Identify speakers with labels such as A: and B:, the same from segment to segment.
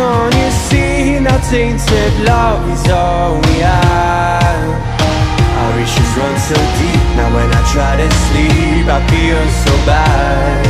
A: Can't you see now tainted love is all we have? Our issues run so deep, now when I try to sleep I feel so bad.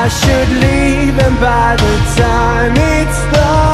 A: I should leave and by the time it's done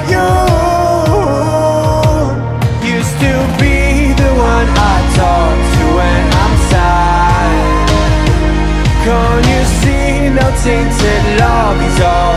A: tainted love is all